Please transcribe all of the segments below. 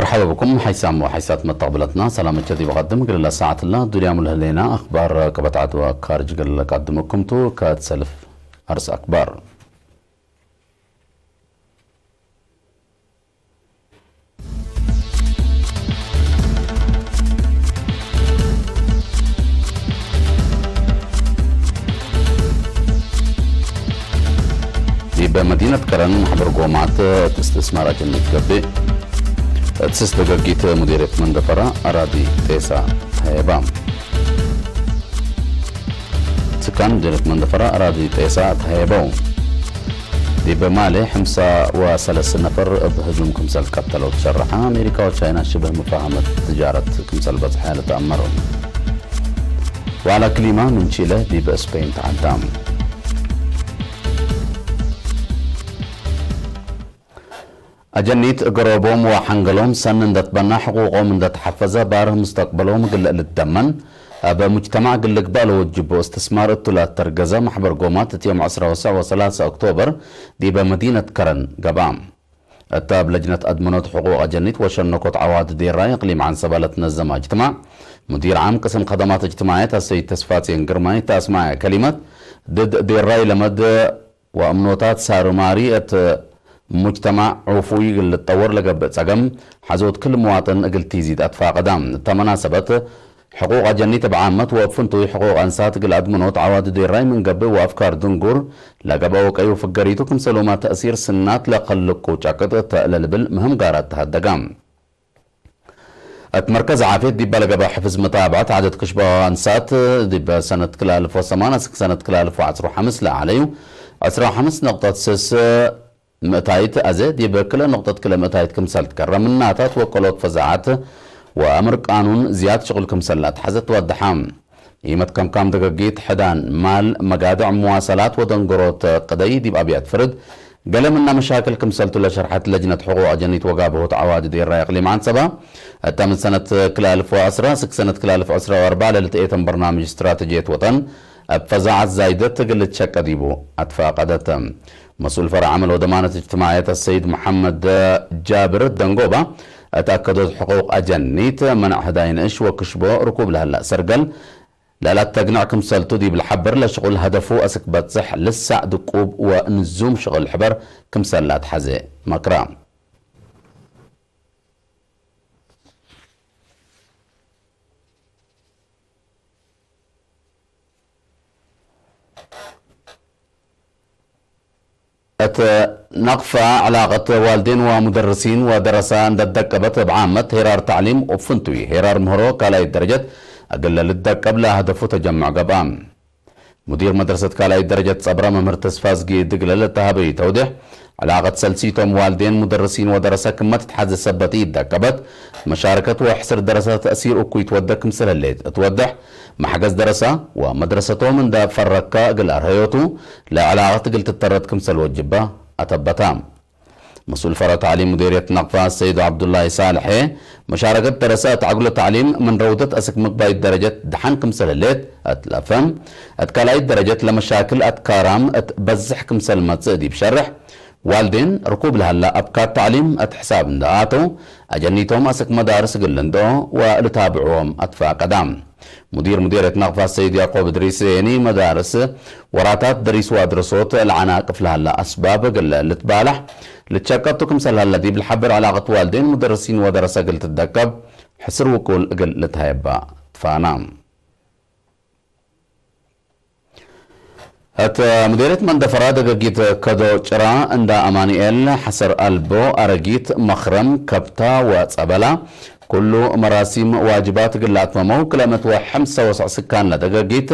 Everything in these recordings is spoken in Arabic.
مرحبا بكم حيسام وحيسات متقبلتنا سلامة جدي بقدم. قل ساعة الله دنيا ملهلينا أخبار كبتعد وكارج قل قدمكم تو كاتسلف أرس أكبر. بمدينة كرن حبر قومات استثمارات المتقبئ تسس دقيت مديرة مندفرة أراضي تيسا هيبام سكان مديرة مندفرة أراضي تيسا هيباو دي بمالي حمسة وثلاث نفر بهجوم كمسال قتلوا تشرحا أمريكا وتشاينا شبه مفاهمة تجارة كمسال بطح حالة تأمرون وعلى كلمة من تشيله دي بأسبين تعدام أجنيت قروبهم وحنقلهم سن بنا حقوقهم حفظة باره مستقبلهم قل للدمن بمجتمع قل قبال وجبو استثمار التلات ترقزة محبر قومات تيوم عسرة وسع وثلاثة أكتوبر دي بمدينة كرن قبام. التاب لجنة أدمنت حقوق أجنيت وشنكت عواد دير رأي إقليم عن سبالة نظم أجتماع. مدير عام قسم خدمات اجتماعية السيد تسفاتي انقرماي تاسمع كلمة ضد دير رأي لمد وأمنوتات سارماري مجتمع عفوي اللي تطور لقب سقم حزوت كل مواطن قلتي زيد أدفع قدام تمناسبة حقوق جنيت بعامة وفنتو حقوق أنسات قل أدمنوت عواد دي راي من قبل وأفكار دنقر لقبا وكيو فقريتو كم سلوما تأثير سنات لقلقو شاكت تألل مهم قارات تهدقام أتمركز عافية دي بلقبا حفظ متابعة عدد كشبا أنسات دي سنة كلا ألف وثمانة سنة كلا ألف وعشر وحمس لا عليو. عشر وحمس نقطة سس متايت أزد يبكلا نقطة كلا متايت كمسلت كرم الناتات وقلوت فزعات وأمر قانون زيادة شغل كمسلات حزت ودحام. يمت كم كم دقيقيت حدان مال مقادع مواصلات ودنقروت قدي دي بأبيات فرد. قال منا مشاكل كمسلت لشرحت لجنة حقوق جنيت وقابه تعواد دي الرايق لي عن سبا من سنة كلا ألف وعشرة سك سنة كلا ألف وعشرة وأربعة للتقيتم برنامج استراتيجية وطن. فزعت زايدة تقلت شك ديبو أتفاقدتم مسؤول فرع عمل ودمانة اجتماعية السيد محمد جابر الدنقوبة. أتأكدوا حقوق أجنيت منع هداين إش وكشبو ركوب لها لا سرقل. لا لا تقنعكم سلتو دي بالحبر لشغل هدفو أسك بتصح لسا دقوب ونزوم شغل الحبر. كم سلات حزي. مكرام نقفة علاقة والدين ومدرسين ودرسان ددقبت بعامة هرار تعليم وفنتوي هرار مهرو كالاي درجة أقل للدقب لا هدفو تجمع قبام. مدير مدرسة كالاي درجة صبرا ممر تسفازقي دقل للتهابي توضح علاقة سلسيتهم والدين مدرسين ودرسة كما تتحدث سبتي دقبت مشاركة وحسر درسة تأثير أكوي تودك مثل الليل توضح محجز درسة ومدرسته من دا فرقا قل أرهيوتو لا علاقة قل تترد كمسل وجبة أتبتام. مسؤول فرع تعليم مديرية نقفة السيد عبد الله صالح. مشاركة دراسات عقل التعليم من روضة أسك مقباي الدرجة دحان كمسل الليت أتلافم. أتكالاي الدرجة لمشاكل أتكارام أتبزح كمسل متصدي بشرح. والدين ركوب لها لا أبكار تعليم أتحساب نداتو أجنيتهم أسك مدارس قلندو ولتابعوهم أتفا قدام. مدير مديرية نقفة السيد يعقوب دريسيني مدارس وراتات دريس وادرسوت العناقف لها لا أسباب قل لتبالح. لتشكبتكم سلها الذي بالحبر علاقة والدين مدرسين ودرسة قل تدكب. حسر وكل قل لتهيبا تفانام. أت مديرية من دفرات دقيت كدو جرا عند أمانيال حسر ألبو أرجيت مخرم كبتا وصبلا كل مراسم واجبات قلات ممو كلمة وحمسة وسع سكان لدقيت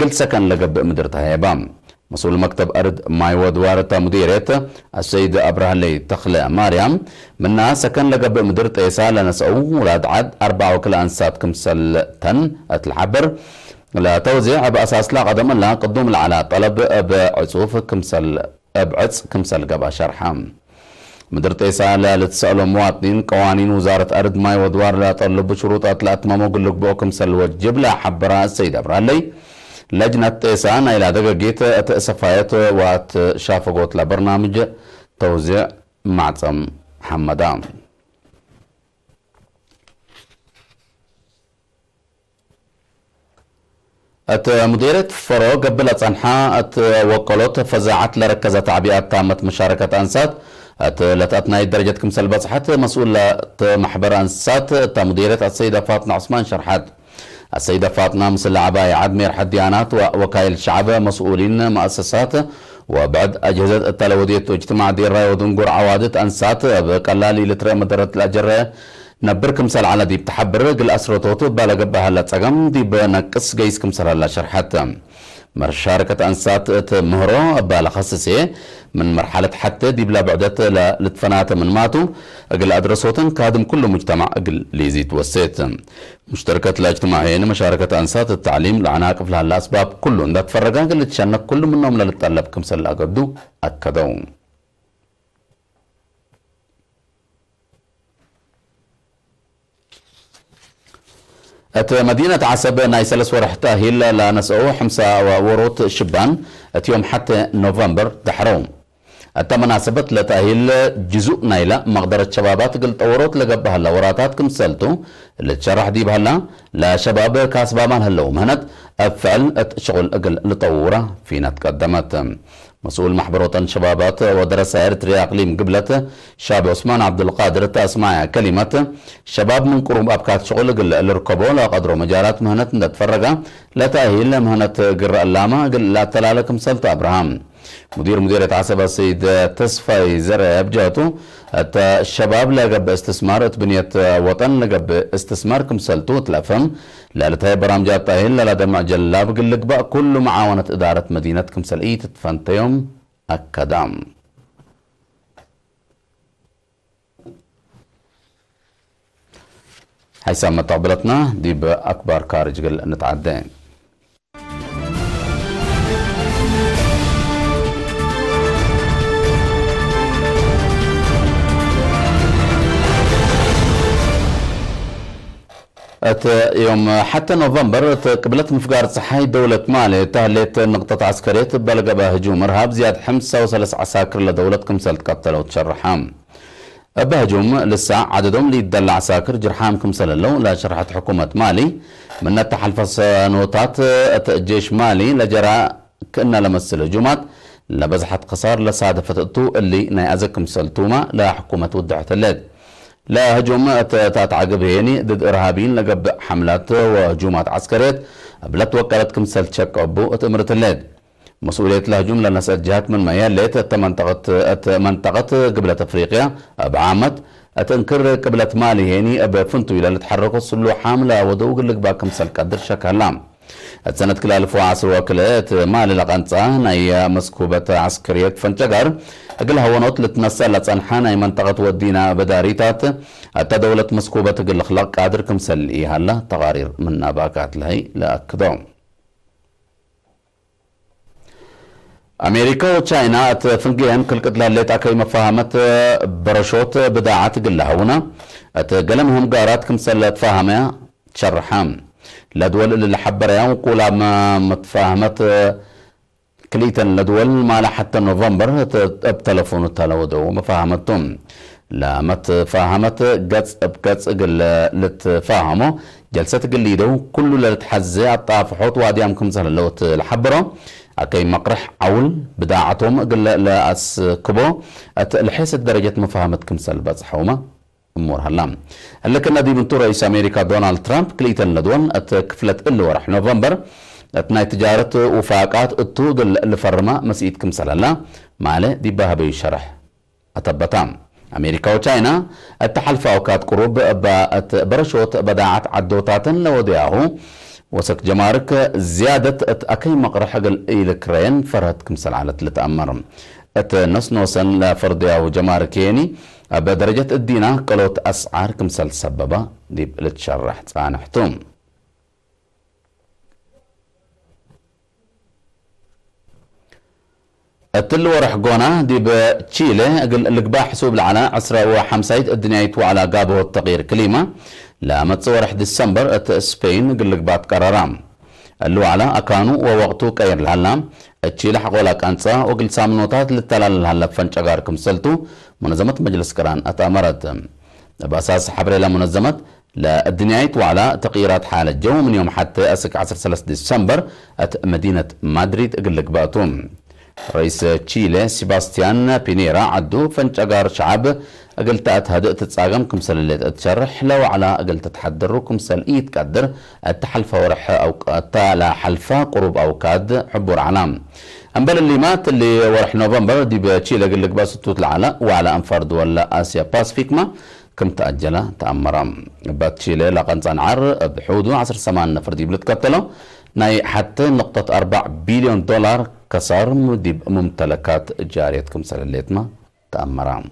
قلت سكن لقب مدرتها يبام مسؤول مكتب أرد ماي ودوارة مديرية السيد أبراهيم لي تخلى مريم منا سكن لقب مدرت إيسا لنسأو ولاد عد أربعة وكل أنسات كمسل تن أتلحبر لا توزيع بأساس لا قدم لا قدوم على طلب بعصوف كمسل بعص كمسل قبا شرحام. مدير إيسا لا لتسألوا مواطنين قوانين وزارة أرض ماي ودوار لا طلب شروطات لا أتمموا قلق بو كمسل وجب لا حبرا السيد أبرالي لجنة إيسان إلى دقيقة تأسفايت وات شافقوت لبرنامج توزيع معتصم حمدان أت مديرة فرو قبل أتصنحا أت وقلوت فزاعت لركزة تعبئات تامة مشاركة أنسات. أت لتأتنا درجة كمسل بصحت مسؤول محبر أنسات. تا مديرة السيدة فاطمة عثمان شرحت السيدة فاطمة مثل عباية عدمير حديانات ووكايل الشعب مسؤولين مؤسسات. وبعد أجهزة التلودية واجتماع دير راي ودنقر عوادت أنسات. بقلالي لترى مدرة الأجر نبر كمسل على دي بتحبر قل أسرطوت بالقبها لتسقم دي بنقص قيس كمسل على شرحت. مشاركة أنسات مهرو بالخصصي من مرحلة حتى دي بلا بعدت لتفنات من ماتو. أقل أدرسوتن كادم كل مجتمع أقل ليزيت وسيت. مشتركة الاجتماعيين مشاركة أنسات التعليم لعناقف لها الأسباب كلهم دا تفرقان قل تشنك كل منهم للتطلب كمسل أقدو أكدو. أت مدينة عسب ناي سلس ورحتا هيل لا نسأو حمسة ووروت شبان أت يوم حتى نوفمبر دحروم. أت مناسبة لتأهيل جزء نايلة مقدرة شبابات قلت وروت لقبها هلا وراتات كم اللي تشرح دي بهلا لا شباب كاسبابان هلا ومهنت أفعل شغل أقل مسؤول محبروت شبابات ودرس ارتريا اقليم قبلت شاب عثمان عبد القادر تسمع كلمة شباب من قرب ابكات شغل قل لا قدروا مجالات مهنة نتفرقا لا تأهيل مهنة قر اللامة قل لا تلالكم سلط أبراهام. مدير مديرية عصبة السيد تصفي زرع أبجاتو الشباب لقب استثمار بنية وطن لقب استثمار كم سلطو تلفهم لا لتهي برامجات تاهل لا دمع جلاب قلق بقى كل معاونة إدارة مدينة كمسل إيه تتفنتيهم أكدام. حيث ما تقبلتنا دي بأكبر كارج قل نتعدين. يوم حتى نوفمبر قبلت مفقار صحي دولة مالي تهليت نقطة عسكرية بلقى هجوم إرهاب زياد حمسة وثلاث عساكر لدولة كمسل تقتلوا وتشرحام بهجوم لسه عددهم اللي يدل عساكر جرحام كمسل اللو لا شرحت حكومة مالي. من تحالف نوتات جيش مالي لجرى كأنه لمس الهجومات. لبزحت قصار لصادفة الطو اللي نيأزكم سلتوما لحكومة ودعت الليل. لا هجوم تعقب هيني ضد إرهابيين لقب حملات وهجومات عسكرية بلت وكالت كمسل تشك عبو اتمرت الليل. مسؤولية الهجوم لناس جهات من ميال ليت منطقة منطقة قبلة إفريقيا. بعامت اتنكر قبلة مالي هيني أب فنتو إلى تحركوا سلو حاملة ودوق اللي با كمسل قدر شكلام السنة كلا ألف وعصر وكلات مال لقنصة ناي مسكوبة عسكرية فنشجر أقل هو نوت لتنسى لتصنحان أي منطقة ودينا بداريتات. حتى دولة مسكوبة تقل أخلاق قادر كم سلئي هلا؟ تغارير من نباكات لهي لأكدوم أمريكا وتشاينا تفنجيهم كل قتل اللي تاكي مفاهمة برشوت بداعات قل هونا. تقلمهم قارات كم سلة تفاهمها تشرحام لدول اللي حبرها وقولا ما متفاهمت كليتا لدول ما حتى نوفمبر بتلفون التلودو ما فهمتهم لا ما تفاهمت قص بقص قل لتفاهموا. جلسة قليدو كل اللي تحزي الطاف حوت وادي أمكم سهل لو تلحبرو أكي مقرح عول بداعتهم قل لا اسكبو الحيس درجة مفاهمتكم سل بصحوما أمور هلام هلا. كنا دي بنتو رئيس أمريكا دونالد ترامب كليتن لدون اتكفلت اللي ورح نوفمبر. اتناي تجارة وفاقات أتو اللي فرما مسيد كم سلالا مالي دي بها بي شرح. أتبتام. أمريكا وچاينا التحالف اوكات قروب برشوت بداعت عدوتاتن لودياهو. وسك جمارك زيادة أكي مقرح قل إيلكرين فرهت كم سلالة لتأمرم. أت نص نوسن لفرديا وجماركيني بدرجة الدينا قلوت أسعار كمسل سببا. دي لتشرح تانحتم التل ورح قونا. دي بتشيلي أقل القباح حسوب العنا عسرة وحمسايد الدنيا يتوى على قابه التغيير كلمة لا ما تصورح ديسمبر. أت سبين. أقل القبات قرارام. اللو على أكانو ووقتو كير الهلام تشيلي حقولا كانسا وقل سامنوتات للتلال الهلا فنشقاركم سلتو. منظمة مجلس كران. أتأمرت بأساس حبر إلى منظمة. للدنيايت وعلى تغييرات حالة الجو. من يوم حتى أسك 13 ديسمبر. أت مدينة مدريد أقلق باتوم. رئيس تشيلي سيباستيان بينيرا عدو. فنشقار شعب. أقل تأت هدأ تتساقم كمسل اللي تتشرح لو على أقل تتحدرو كمسل إيه تقدر التحلفة ورح أو تالا حلفة قروب أو كاد حبور علام أمبل اللي مات اللي ورح نوفمبر دي بتشيل أقل لك باس توت العلا وعلى أنفار دول آسيا باسفيك ما كم تأجل تأمر باتشيلي لقن صنعر بحودو عصر سمان نفر دي بلتكتلو ناي حتى نقطة أربع بليون دولار كسر ممتلكات جاريتكم سلاليتما تأمرام.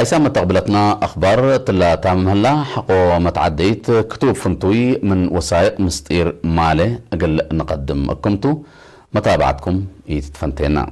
حيثما تقبلتنا أخبار تلا تعمل هلا حقو متعديت كتب فنتوي من وثائق مستير مالي أقل نقدم كمتو متابعتكم إيتفنتينا